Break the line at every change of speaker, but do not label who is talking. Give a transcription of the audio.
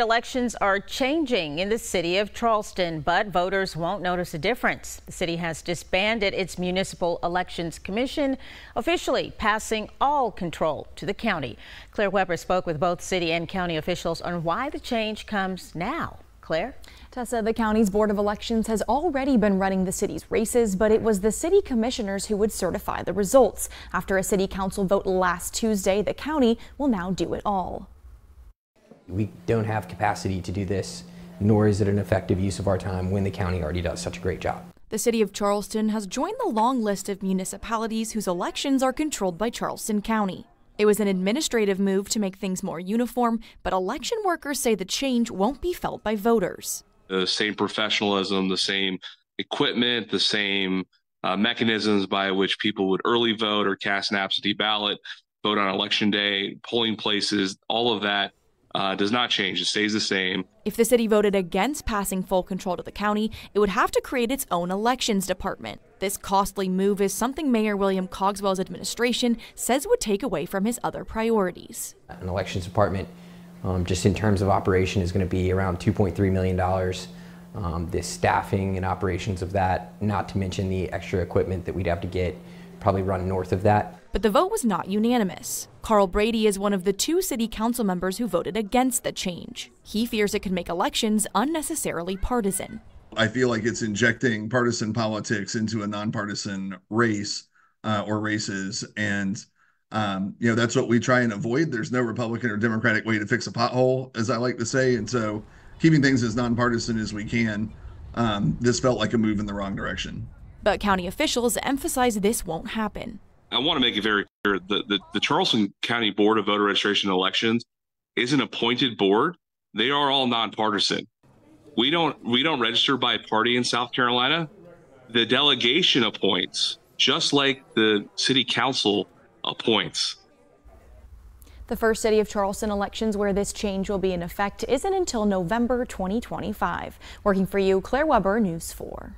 Elections are changing in the city of Charleston, but voters won't notice a difference. The city has disbanded its Municipal Elections Commission, officially passing all control to the county. Claire Weber spoke with both city and county officials on why the change comes now. Claire?
Tessa, the county's Board of Elections has already been running the city's races, but it was the city commissioners who would certify the results. After a city council vote last Tuesday, the county will now do it all.
We don't have capacity to do this, nor is it an effective use of our time when the county already does such a great job.
The city of Charleston has joined the long list of municipalities whose elections are controlled by Charleston County. It was an administrative move to make things more uniform, but election workers say the change won't be felt by voters.
The same professionalism, the same equipment, the same uh, mechanisms by which people would early vote or cast an absentee ballot, vote on election day, polling places, all of that uh, does not change. It stays the same.
If the city voted against passing full control to the county, it would have to create its own elections department. This costly move is something Mayor William Cogswell's administration says would take away from his other priorities.
An elections department, um, just in terms of operation, is going to be around $2.3 million. Um, the staffing and operations of that, not to mention the extra equipment that we'd have to get, probably run north of that.
But the vote was not unanimous. Karl Brady is one of the two city council members who voted against the change. He fears it could make elections unnecessarily partisan.
I feel like it's injecting partisan politics into a nonpartisan race uh, or races. And, um, you know, that's what we try and avoid. There's no Republican or Democratic way to fix a pothole, as I like to say. And so keeping things as nonpartisan as we can, um, this felt like a move in the wrong direction.
But county officials emphasize this won't happen.
I want to make it very clear the, the, the Charleston County Board of Voter Registration and Elections is an appointed board. They are all nonpartisan. We don't we don't register by party in South Carolina. The delegation appoints, just like the city council appoints.
The first City of Charleston elections where this change will be in effect isn't until November 2025. Working for you, Claire Weber, News 4.